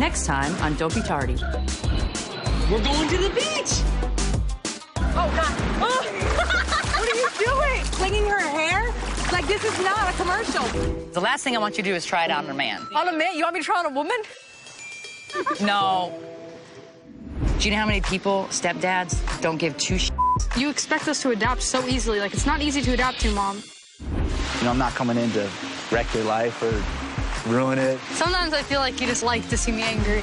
Next time on Don't Be Tardy. We're going to the beach. Oh, God. Oh. what are you doing? Flinging her hair? Like, this is not a commercial. The last thing I want you to do is try it on a man. On a man? You want me to try on a woman? No. Do you know how many people, stepdads, don't give two sh- You expect us to adapt so easily. Like, it's not easy to adapt to, Mom. You know, I'm not coming in to wreck your life or ruin it. Sometimes I feel like you just like to see me angry.